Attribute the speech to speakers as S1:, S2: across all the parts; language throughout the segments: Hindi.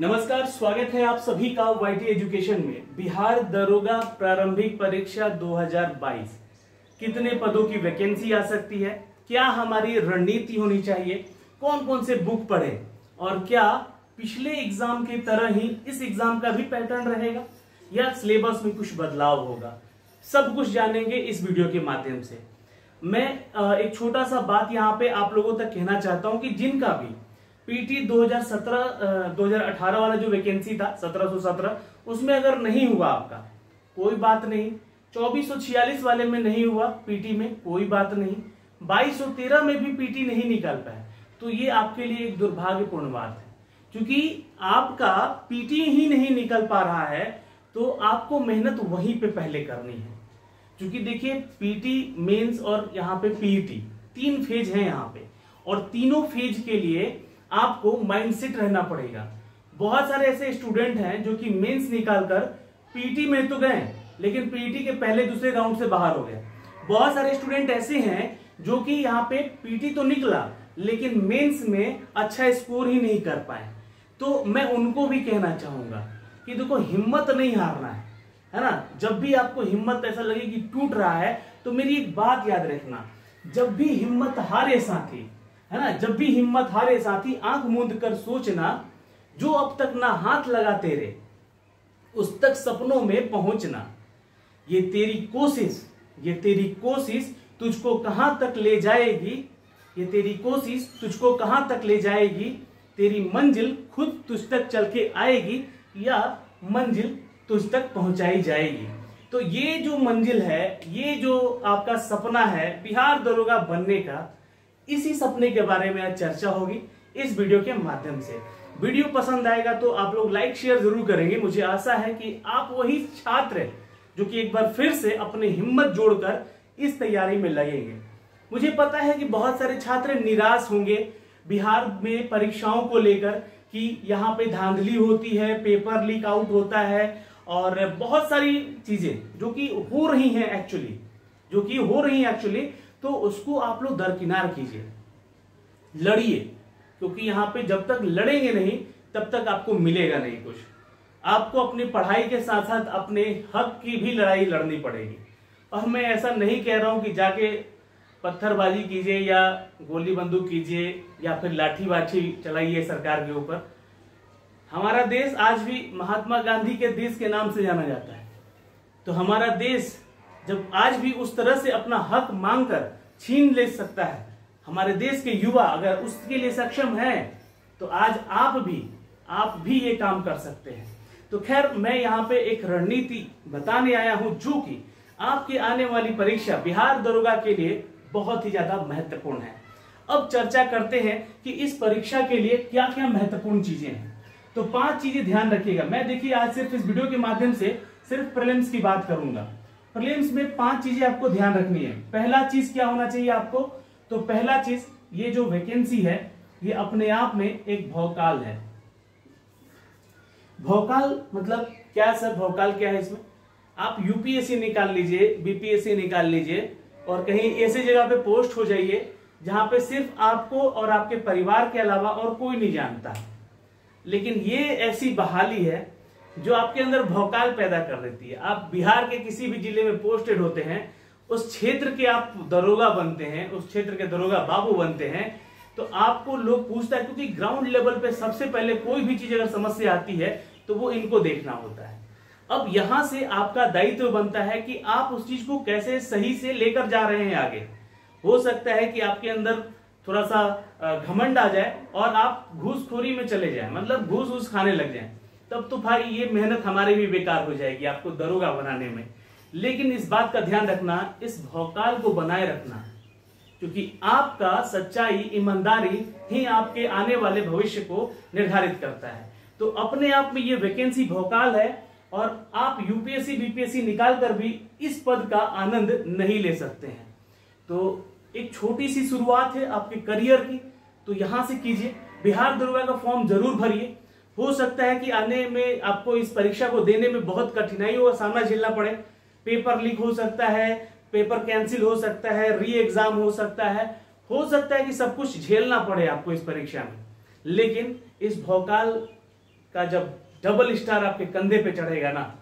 S1: नमस्कार, स्वागत है आप सभी का वाईटी एजुकेशन में। बिहार दरोगा प्रारंभिक परीक्षा 2022 कितने पदों की वैकेंसी आ सकती है? क्या हमारी रणनीति होनी चाहिए? कौन कौन से बुक पढ़े? और क्या पिछले एग्ज़ाम की तरह ही इस एग्ज़ाम का भी पैटर्न रहेगा? या सिलेबस में कुछ बदलाव होगा? सब कुछ जानेंगे इस वीडियो के माध्यम से। मैं एक छोटा सा बात यहाँ पे आप लोगों तक कहना चाहता हूँ कि जिनका भी पीटी 2017 अ, 2018 वाला जो वैकेंसी था 1717 उसमें अगर नहीं हुआ आपका कोई बात नहीं। 2446 वाले में नहीं हुआ पीटी में कोई बात नहीं। 2213 में भी पीटी नहीं निकाल पाया। तो ये आपके लिए एक दुर्भाग्यपूर्ण बात है। क्योंकि आपका पीटी ही नहीं निकल पा रहा है तो आपको मेहनत वहीं पे पहले करनी है। क्योंकि देखिए पीटी मेंस और यहाँ पे पीटी तीन फ़ेज़ है यहाँ पे। और तीनों फ़ेज़ के लिए आपको माइंडसेट रहना पड़ेगा। बहुत सारे ऐसे स्टूडेंट हैं जो कि मेंस निकालकर पीटी में तो गए, लेकिन पीटी के पहले दूसरे राउंड से बाहर हो गए। बहुत सारे स्टूडेंट ऐसे हैं जो कि यहाँ पे पीटी तो निकला, लेकिन मेंस में अच्छा स्कोर ही नहीं कर पाए। तो मैं उनको भी कहना चाहूँगा कि देखो, हिम्मत नहीं हारना है है ना? जब भी आपको हिम्मत ऐसा लगे कि टूट रहा है तो मेरी एक बात याद रखना, जब भी हिम्मत हारे साथी है ना? जब भी हिम्मत हारे साथी, आँख मूंद कर सोचना, जो अब तक ना हाथ लगा तेरे, उस तक सपनों में पहुँचना। ये तेरी कोशिश, ये तेरी कोशिश तुझको कहाँ तक ले जाएगी? ये तेरी कोशिश तुझको कहाँ तक ले जाएगी? तेरी मंजिल खुद तुझ तक चल के आएगी या मंजिल तुझ तक पहुंचाई जाएगी? तो ये जो मंजिल है, ये जो आपका सपना है, बिहार दरोगा बनने का इसी सपने के बारे में आज चर्चा होगी इस वीडियो के माध्यम से। वीडियो पसंद आएगा तो आप लोग लाइक शेयर ज़रूर करेंगे। मुझे आशा है कि आप वही छात्र हैं जो कि एक बार फिर से अपने हिम्मत जोड़कर इस तैयारी में लगेंगे। मुझे पता है कि बहुत सारे छात्र निराश होंगे बिहार में परीक्षाओं को लेकर कि यहाँ पे धांधली होती है पेपर लीक आउट होता है और बहुत सारी चीज़ें जो कि हो रही हैं एक्चुअली जो कि हो रही हैं एक्चुअली तो उसको आप लोग दरकिनार कीजिए। लड़िए, क्योंकि यहाँ पे जब तक लड़ेंगे नहीं, तब तक आपको मिलेगा नहीं कुछ। आपको अपनी पढ़ाई के साथ साथ अपने हक की भी लड़ाई लड़नी पड़ेगी। और मैं ऐसा नहीं कह रहा हूँ कि जाके पत्थरबाजी कीजिए या गोली बंदूक कीजिए या फिर लाठी बाठी चलाइए सरकार के ऊपर। हमारा देश आज भी महात्मा गांधी के देश के नाम से जाना जाता है। तो हमारा देश जब आज भी उस तरह से अपना हक मांगकर छीन ले सकता है, हमारे देश के युवा अगर उसके लिए सक्षम है तो आज आप भी आप भी ये काम कर सकते हैं। तो खैर, मैं यहाँ पे एक रणनीति बताने आया हूँ, जो कि आपकी आने वाली परीक्षा बिहार दरोगा के लिए बहुत ही ज़्यादा महत्वपूर्ण है। अब चर्चा करते हैं कि इस परीक्षा के लिए क्या क्या महत्वपूर्ण चीज़ें हैं। तो पाँच चीज़ें ध्यान रखिएगा। मैं देखिए, आज सिर्फ़ इस वीडियो के माध्यम से सिर्फ़ प्रीलिम्स की बात करूँगा। प्रीलिम्स में पाँच चीज़ें आपको ध्यान रखनी है। पहला चीज़ क्या होना चाहिए आपको? तो पहला चीज़, ये जो वैकेंसी है, ये अपने आप में एक भौकाल है। भौकाल मतलब क्या सर? भौकाल क्या है इसमें? आप यूपीएससी निकाल लीजिए बीपीएससी निकाल लीजिए और कहीं ऐसी जगह पे पोस्ट हो जाइए जहाँ पे सिर्फ़ आपको और आपके परिवार के अलावा और कोई नहीं जानता। लेकिन ये ऐसी बहाली है जो आपके अंदर भौकाल पैदा कर देती है। आप बिहार के किसी भी ज़िले में पोस्टेड होते हैं, उस क्षेत्र के आप दरोगा बनते हैं, उस क्षेत्र के दरोगा बाबू बनते हैं तो आपको लोग पूछता है, क्योंकि ग्राउंड लेवल पे सबसे पहले कोई भी चीज़ अगर समस्या आती है तो वो इनको देखना होता है। अब यहाँ से आपका दायित्व बनता है कि आप उस चीज़ को कैसे सही से लेकर जा रहे हैं आगे। हो सकता है कि आपके अंदर थोड़ा सा घमंड आ जाए और आप घूसखोरी में चले जाए मतलब घूस घूस खाने लग जाए। तब तो भाई ये मेहनत हमारी भी बेकार हो जाएगी आपको दरोगा बनाने में। लेकिन इस बात का ध्यान रखना, इस भौकाल को बनाए रखना, क्योंकि आपका सच्चाई, ईमानदारी ही आपके आने वाले भविष्य को निर्धारित करता है। तो अपने आप में ये वैकेंसी भौकाल है और आप यूपीएससी, बीपीएससी निकाल कर भी इस पद का आनंद नहीं ले सकते हैं। तो एक छोटी सी शुरुआत है आपके करियर की तो यहाँ से कीजिए। बिहार दरोगा का फॉर्म ज़रूर भरिए। हो सकता है कि आने में आपको इस परीक्षा को देने में बहुत कठिनाइयों का सामना झेलना पड़े। पेपर लीक हो सकता है, पेपर कैंसिल हो सकता है री एग्ज़ाम हो सकता है। हो सकता है कि सब कुछ झेलना पड़े आपको इस परीक्षा में। लेकिन इस भौकाल का जब डबल स्टार आपके कंधे पे चढ़ेगा ना,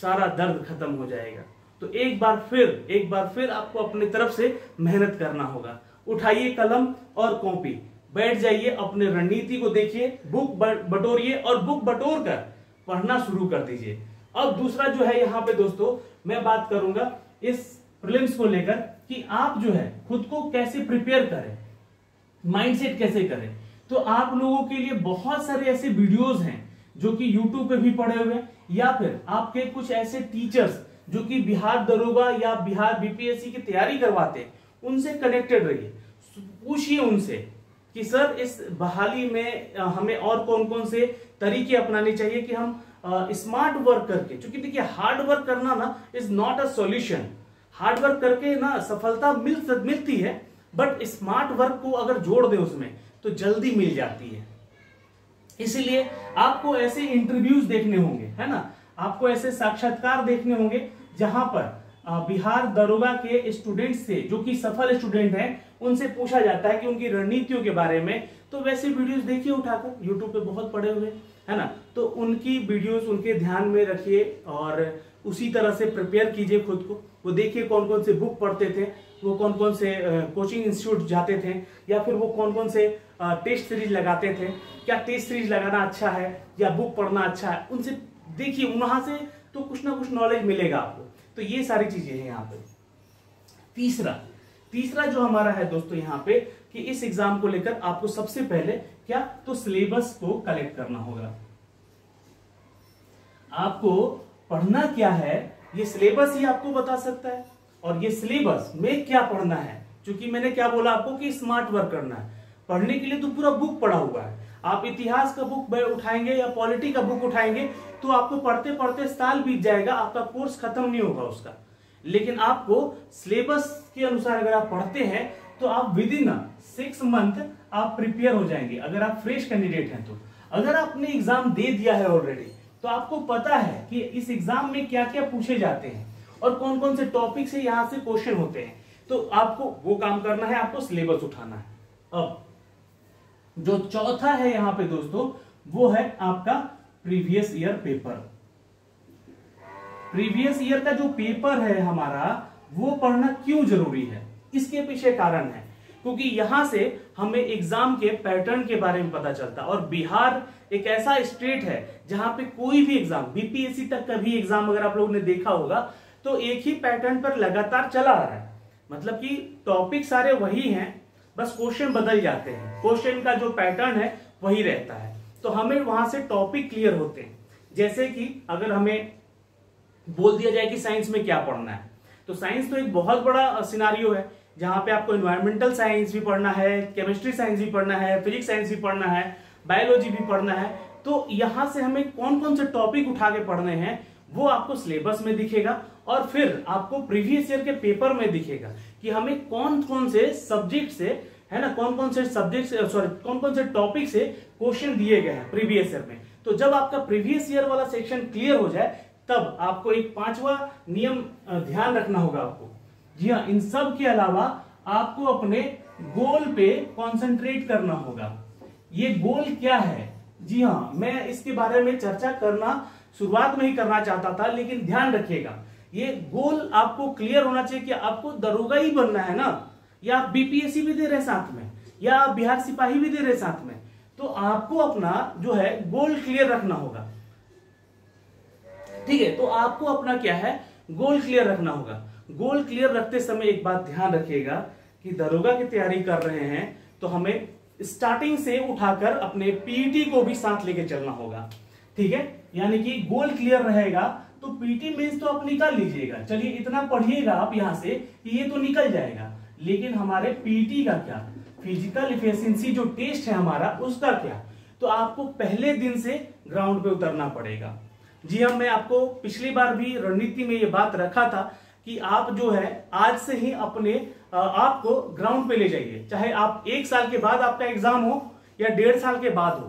S1: सारा दर्द खत्म हो जाएगा। तो एक बार फिर, एक बार फिर आपको अपनी तरफ़ से मेहनत करना होगा। उठाइए कलम और कॉपी। बैठ जाइए, अपने रणनीति को देखिए, बुक बटोरिए और बुक बटोर कर पढ़ना शुरू कर दीजिए। अब दूसरा जो है यहाँ पे दोस्तों, मैं बात करूँगा इस प्रिलिम्स को लेकर कि आप जो है खुद को कैसे प्रिपेयर करें माइंडसेट कैसे करें। तो आप लोगों के लिए बहुत सारे ऐसे वीडियोस हैं जो कि यूट्यूब पे भी पड़े हुए हैं, या फिर आपके कुछ ऐसे टीचर्स जो कि बिहार दरोगा या बिहार बीपीएससी की तैयारी करवाते हैं, उनसे कनेक्टेड रहिए। पूछिए उनसे कि सर, इस बहाली में हमें और कौन कौन से तरीके अपनाने चाहिए कि हम स्मार्ट वर्क करके क्योंकि देखिए हार्ड वर्क करना ना is not a solution hard work करके ना सफलता मिल मिलती है बट स्मार्ट वर्क को अगर जोड़ दे उसमें तो जल्दी मिल जाती है। इसीलिए आपको ऐसे इंटरव्यूज़ देखने होंगे, है ना? आपको ऐसे साक्षात्कार देखने होंगे, जहाँ पर बिहार दरोगा के स्टूडेंट से, जो कि सफल स्टूडेंट हैं उनसे पूछा जाता है कि उनकी रणनीतियों के बारे में। तो वैसे वीडियोस देखिए उठाकर यूट्यूब पे बहुत पड़े हुए, है ना? तो उनकी वीडियोस उनके ध्यान में रखिए और उसी तरह से प्रिपेयर कीजिए खुद को। वो देखिए कौन कौन से बुक पढ़ते थे, वो कौन कौन से कोचिंग इंस्टीट्यूट जाते थे, या फिर वो कौन कौन से टेस्ट सीरीज़ लगाते थे। क्या टेस्ट सीरीज़ लगाना अच्छा है, या बुक पढ़ना अच्छा है, उनसे देखिए, वहाँ से तो कुछ ना कुछ नॉलेज मिलेगा आपको। तो ये सारी चीज़ें हैं यहाँ पे। तीसरा तीसरा जो हमारा है दोस्तों यहाँ पे कि इस एग्ज़ाम को लेकर आपको सबसे पहले क्या? तो सिलेबस को कलेक्ट करना होगा। आपको पढ़ना क्या है? ये सिलेबस ही आपको बता सकता है। और ये सिलेबस में क्या पढ़ना है? क्योंकि मैंने क्या बोला आपको कि स्मार्ट वर्क करना है। पढ़ने के लिए तो पूरा बुक पढ़ा हुआ है। आप इतिहास का बुक उठाएँगे या पॉलिटी का बुक उठाएँगे तो आपको पढ़ते पढ़ते साल बीत जाएगा, आपका कोर्स खत्म नहीं होगा उसका। लेकिन आपको सिलेबस के अनुसार अगर आप पढ़ते हैं तो आप विद इन सिक्स मंथ आप प्रिपेयर हो जाएँगे, अगर आप फ्रेश कैंडिडेट हैं तो। अगर आपने एग्ज़ाम दे दिया है ऑलरेडी तो आपको पता है कि इस एग्ज़ाम में क्या क्या पूछे जाते हैं और कौन कौन से टॉपिक से यहाँ से क्वेश्चन होते हैं। तो आपको वो काम करना है, आपको सिलेबस उठाना है। अब, जो चौथा है यहाँ पे दोस्तों, वो है आपका previous year paper previous year का जो पेपर है हमारा, वो पढ़ना क्यों ज़रूरी है? इसके पीछे कारण है। क्योंकि यहाँ से हमें एग्ज़ाम के पैटर्न के बारे में पता चलता और बिहार एक ऐसा स्टेट है जहाँ पे कोई भी एग्ज़ाम बीपीएससी तक का भी एग्ज़ाम अगर आप लोगों ने देखा होगा तो एक ही पैटर्न पर लगातार चला आ रहा है। मतलब कि टॉपिक सारे वही हैं, बस क्वेश्चन बदल जाते हैं। क्वेश्चन का जो पैटर्न है, वही रहता है। तो हमें वहाँ से टॉपिक क्लियर होते हैं। जैसे कि अगर हमें बोल दिया जाए कि साइंस में क्या पढ़ना है। तो साइंस तो एक बहुत बड़ा सिनारियो है, जहाँ पे आपको इन्वायरमेंटल साइंस भी पढ़ना है केमिस्ट्री साइंस भी पढ़ना है फिजिक्स साइंस भी पढ़ना है बायोलॉजी भी पढ़ना है। तो यहाँ से हमें कौन कौन से टॉपिक उठा के पढ़ने हैं, वो आपको सिलेबस में दिखेगा और फिर आपको प्रीवियस ईयर के पेपर में दिखेगा कि हमें कौन कौन से सब्जेक्ट से, है ना कौन कौन से सब्जेक्ट सॉरी कौन कौन से टॉपिक से क्वेश्चन दिए गए हैं प्रीवियस ईयर में। तो जब आपका प्रीवियस ईयर वाला सेक्शन क्लियर हो जाए तब आपको एक पांचवा नियम ध्यान रखना होगा आपको। जी हाँ इन सब के अलावा आपको अपने गोल पे कंसंट्रेट करना होगा। ये गोल क्या है? जी हाँ मैं इसके बारे में चर्चा करना, शुरुआत में ही करना चाहता था, लेकिन ध्यान रखिएगा। ये गोल आपको क्लियर होना चाहिए कि आपको दरोगा ही बनना है ना? या आप बीपीएससी भी दे रहे साथ में, या बिहार सिपाही भी दे रहे साथ में। तो आपको अपना जो है, गोल क्लियर रखना होगा। ठीक है तो आपको अपना क्या है? गोल क्लियर रखना होगा। गोल क्लियर रखते समय एक बात ध्यान रखिएगा कि दरोगा की तैयारी कर रहे हैं तो हमें स्टार्टिंग से उठाकर अपने पीटी को भी साथ लेके चलना होगा। ठीक है? यानी कि गोल क्लियर रहेगा तो पीटी मीन्स तो आप निकाल लीजिएगा। चलिए, इतना पढ़िएगा आप यहाँ से कि ये तो निकल जाएगा। लेकिन हमारे पीटी का क्या? फ़िज़िकल इफिशियंसी जो टेस्ट है हमारा, उसका क्या? तो आपको पहले दिन से ग्राउंड पे उतरना पड़ेगा। जी हाँ मैं आपको पिछली बार भी रणनीति में ये बात रखा था कि आप जो है, आज से ही अपने आपको ग्राउंड पे ले जाइए। चाहे आप एक साल के बाद आपका एग्ज़ाम हो या डेढ़ साल के बाद हो।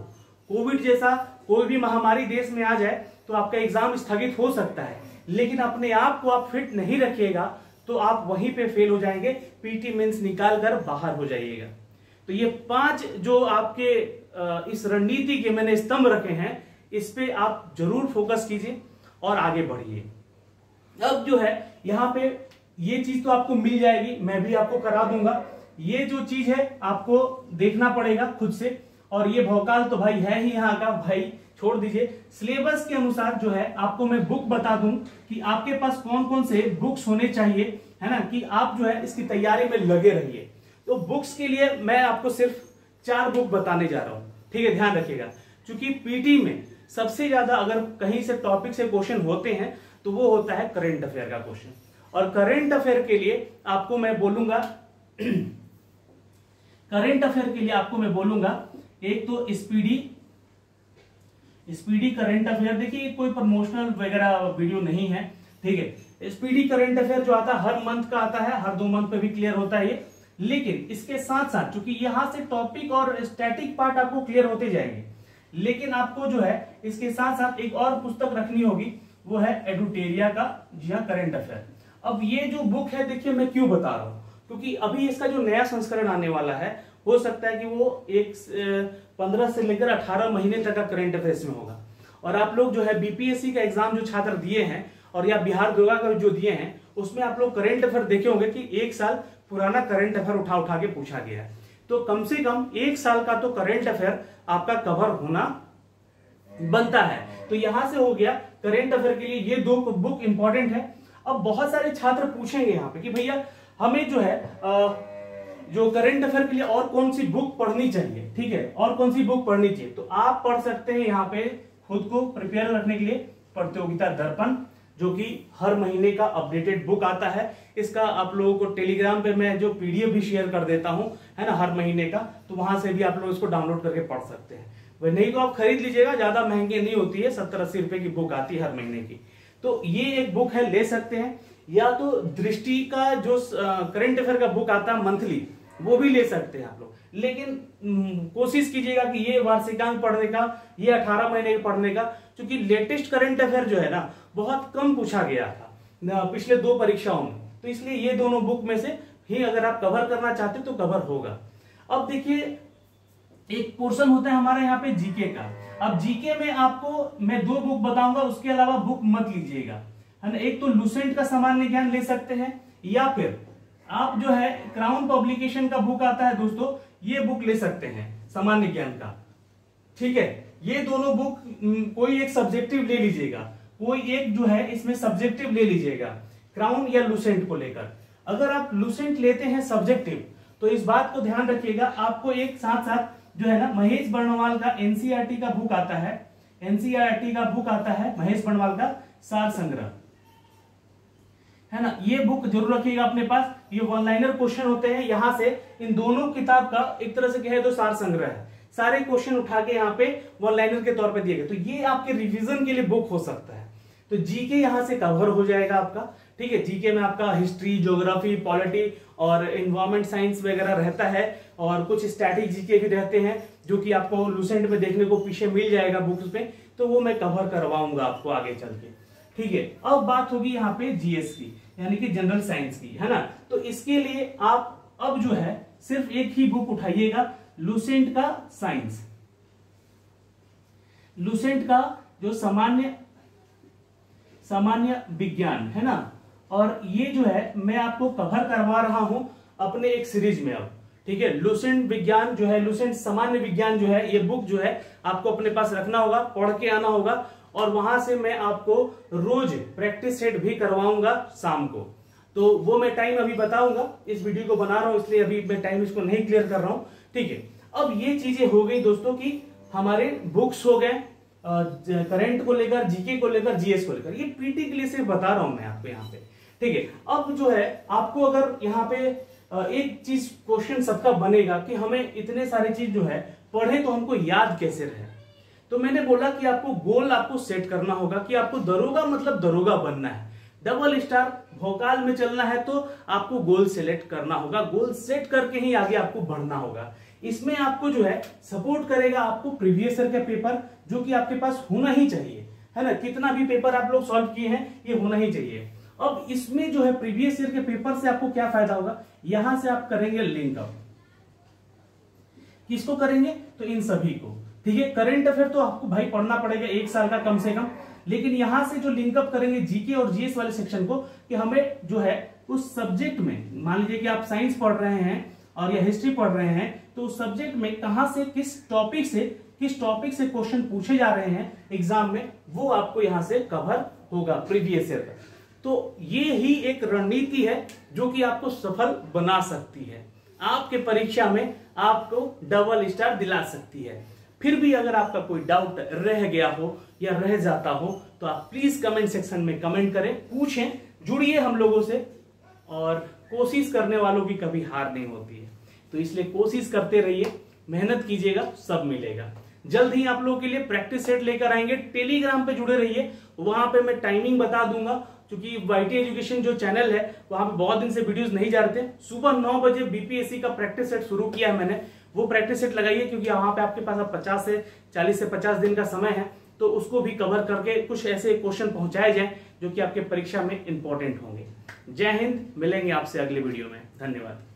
S1: कोविड जैसा कोई भी महामारी देश में आ जाए तो आपका एग्ज़ाम स्थगित हो सकता है। लेकिन अपने आप को आप फिट नहीं रखिएगा तो आप वहीं पे फेल हो जाएँगे। पीटी मीन्स निकाल कर बाहर हो जाइएगा। तो ये पाँच जो आपके इस रणनीति के मैंने स्तंभ रखे हैं इस पे आप ज़रूर फोकस कीजिए और आगे बढ़िए। अब जो है, यहाँ पे ये चीज़ तो आपको मिल जाएगी, मैं भी आपको करा दूँगा। ये जो चीज़ है, आपको देखना पड़ेगा खुद से। और ये भौकाल तो भाई है ही यहाँ का, भाई छोड़ दीजिए। सिलेबस के अनुसार जो है, आपको मैं बुक बता दूँ कि आपके पास कौन कौन से बुक्स होने चाहिए, है ना? कि आप जो है, इसकी तैयारी में लगे रहिए। तो बुक्स के लिए मैं आपको सिर्फ़ चार बुक बताने जा रहा हूँ। ठीक है, ध्यान रखिएगा। क्योंकि पीटी में सबसे ज़्यादा अगर कहीं से टॉपिक से क्वेश्चन होते हैं तो वो होता है करेंट अफेयर का क्वेश्चन और करेंट अफेयर के लिए आपको मैं बोलूँगा करेंट अफेयर के लिए आपको मैं बोलूँगा, एक तो स्पीडी स्पीडी करंट अफेयर देखिए कोई प्रमोशनल वगैरह वीडियो नहीं है, ठीक है? स्पीडी करंट अफेयर जो आता है, हर मंथ का आता है, हर दो मंथ पे भी क्लियर होता है ये। लेकिन इसके साथ साथ, चूँकि यहाँ से टॉपिक और स्टैटिक पार्ट आपको क्लियर होते जाएँगे, लेकिन आपको जो है इसके साथ साथ एक और पुस्तक रखनी होगी, वो है एडुटेरिया का जी हाँ करेंट अफेयर। अब ये जो बुक है, देखिए मैं क्यों बता रहा हूँ? क्योंकि अभी इसका जो नया संस्करण आने वाला है, हो सकता है कि वो एक पंद्रह से लेकर अठारह महीने तक का करेंट अफेयर में होगा। और आप लोग जो है बीपीएससी का एग्ज़ाम जो छात्र दिए हैं, और या बिहार दुर्गा का जो दिए हैं, उसमें आप लोग करंट अफेयर देखे होंगे कि एक साल पुराना करंट अफेयर उठा उठा के पूछा गया है। तो कम से कम एक साल का तो करंट अफेयर आपका कवर होना बनता है। तो यहाँ से हो गया करेंट अफेयर के लिए ये दो बुक इंपॉर्टेंट है। अब बहुत सारे छात्र पूछेंगे यहाँ पे कि भैया हमें जो है आ, जो करंट अफेयर के लिए और कौन सी बुक पढ़नी चाहिए? ठीक है और कौन सी बुक पढ़नी चाहिए? तो आप पढ़ सकते हैं यहाँ पे खुद को प्रिपेयर रखने के लिए प्रतियोगिता दर्पण जो कि हर महीने का अपडेटेड बुक आता है। इसका आप लोगों को टेलीग्राम पे मैं जो पीडीएफ भी शेयर कर देता हूँ है ना हर महीने का तो वहाँ से भी आप लोग इसको डाउनलोड करके पढ़ सकते हैं। नहीं तो आप खरीद लीजिएगा, ज़्यादा महँगी नहीं होती है, सत्तर अस्सी रुपए की बुक आती है हर महीने की। तो ये एक बुक है, ले सकते हैं। या तो दृष्टि का जो करंट अफेयर का बुक आता है मंथली वो भी ले सकते हैं आप लोग। लेकिन कोशिश कीजिएगा कि ये वार्षिकांक पढ़ने का, ये 18 महीने पढ़ने का, क्योंकि लेटेस्ट करंट अफेयर जो है ना, बहुत कम पूछा गया था पिछले दो परीक्षाओं में। तो इसलिए ये दोनों बुक में से ही अगर आप कवर करना चाहते तो कवर होगा। अब देखिए एक पोर्शन होता है हमारा यहाँ पे जीके का। अब जीके में आपको मैं दो बुक बताऊँगा, उसके अलावा बुक मत लीजिएगा। है ना? एक तो लूसेंट का सामान्य ज्ञान ले सकते हैं, या फिर आप जो है क्राउन पब्लिकेशन का बुक आता है दोस्तों, ये बुक ले सकते हैं, सामान्य ज्ञान का। ठीक है? ये दोनों बुक कोई एक सब्जेक्टिव ले लीजिएगा, कोई एक जो है इसमें सब्जेक्टिव ले लीजिएगा क्राउन या लुसेंट को लेकर। अगर आप लुसेंट लेते हैं सब्जेक्टिव तो इस बात को ध्यान रखिएगा, आपको एक साथ साथ जो है ना, महेश बर्णवाल का एनसीआरटी का बुक आता है। एनसीआरटी का बुक आता है, महेश बर्णवाल का सार संग्रह। है ना, ये बुक ज़रूर रखिएगा अपने पास। ये वन लाइनर क्वेश्चन होते हैं, यहाँ से इन दोनों किताब का एक तरह से कहे तो सार संग्रह है। सारे क्वेश्चन उठा के यहाँ पे वन लाइनर के तौर पे दिए गए। तो ये आपके रिवीजन के लिए बुक हो सकता है। तो जीके यहाँ से कवर हो जाएगा आपका। ठीक है जीके में आपका हिस्ट्री ज्योग्राफी पॉलिटी और इन्वायरमेंट साइंस वगैरह रहता है और कुछ स्टैटिक जीके भी रहते हैं जो कि आपको लूसेंट में देखने को पीछे मिल जाएगा बुक्स में तो वो मैं कवर करवाऊँगा आपको आगे चल के। ठीक है, अब बात होगी यहाँ पे जीएस की, यानी कि जनरल साइंस की, है ना? तो इसके लिए आप अब जो है, सिर्फ़ एक ही बुक उठाइएगा लूसेंट का साइंस लूसेंट का जो सामान्य सामान्य विज्ञान, है ना? और ये जो है, मैं आपको कवर करवा रहा हूँ अपने एक सीरीज़ में अब, ठीक है? लूसेंट विज्ञान जो है लूसेंट सामान्य विज्ञान जो है, ये बुक जो है, आपको अपने पास रखना होगा, पढ़ के आना होगा, और वहाँ से मैं आपको रोज प्रैक्टिस सेट भी करवाऊँगा शाम को। तो वो मैं टाइम अभी बताऊँगा, इस वीडियो को बना रहा हूँ, इसलिए अभी मैं टाइम इसको नहीं क्लियर कर रहा हूँ, ठीक है? अब ये चीज़ें हो गई दोस्तों की हमारे बुक्स हो गए करंट को लेकर जीके को लेकर जीएस को लेकर, ये पीटी के लिए सिर्फ़ बता रहा हूँ मैं आपको यहाँ पे। ठीक है, अब जो है, आपको अगर यहाँ पे एक चीज़ क्वेश्चन सबका बनेगा कि हमें इतने सारे चीज़ जो है, पढ़े तो हमको याद कैसे रहे? तो मैंने बोला कि आपको गोल आपको सेट करना होगा कि आपको दरोगा मतलब दरोगा बनना है। डबल स्टार भोकाल में चलना है तो आपको गोल सेलेक्ट करना होगा। गोल सेट करके ही आगे आपको बढ़ना होगा। इसमें आपको जो है सपोर्ट करेगा आपको प्रीवियस ईयर का पेपर जो कि आपके पास होना ही चाहिए। है ना? कितना भी पेपर आप लोग सॉल्व किए हैं, ये होना ही चाहिए। अब इसमें जो है प्रीवियस ईयर के पेपर से आपको क्या फ़ायदा होगा? यहाँ से आप करेंगे लिंक अप किसको करेंगे? तो इन सभी को। ठीक है करंट अफेयर तो आपको भाई पढ़ना पड़ेगा एक साल का कम से कम। लेकिन यहाँ से जो लिंकअप करेंगे जीके और जीएस वाले सेक्शन को, कि हमें जो है उस सब्जेक्ट में, मान लीजिए कि आप साइंस पढ़ रहे हैं और या हिस्ट्री पढ़ रहे हैं तो उस सब्जेक्ट में कहाँ से, किस टॉपिक से, किस टॉपिक से क्वेश्चन पूछे जा रहे हैं एग्ज़ाम में, वो आपको यहाँ से कवर होगा प्रीवियस ईयर का। तो ये ही एक रणनीति है जो कि आपको सफल बना सकती है। आपके परीक्षा में आपको डबल स्टार दिला सकती है। फिर भी अगर आपका कोई डाउट रह गया हो या रह जाता हो तो आप प्लीज़ कमेंट सेक्शन में कमेंट करें, पूछें, जुड़िए हम लोगों से और कोशिश करने वालों की कभी हार नहीं होती है। तो इसलिए कोशिश करते रहिए, मेहनत कीजिएगा, सब मिलेगा। जल्द ही आप लोगों के लिए प्रैक्टिस सेट लेकर आएँगे टेलीग्राम पे जुड़े रहिए, वहाँ पे मैं टाइमिंग बता दूँगा क्योंकि वाईटी एजुकेशन जो चैनल है वहाँ पे बहुत दिन से वीडियोस नहीं जा रहे थे। सुबह नौ बजे बीपीएससी का प्रैक्टिस सेट शुरू किया है मैंने। वो प्रैक्टिस सेट लगाइए क्योंकि वहाँ पे आपके पास अब पचास से चालीस से पचास दिन का समय है। तो उसको भी कवर करके कुछ ऐसे क्वेश्चन पहुँचाए जाए जो कि आपके परीक्षा में इंपॉर्टेंट होंगे। जय हिंद, मिलेंगे आपसे अगले वीडियो में। धन्यवाद।